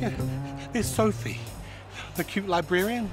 Yeah, it's Sophie, the cute librarian.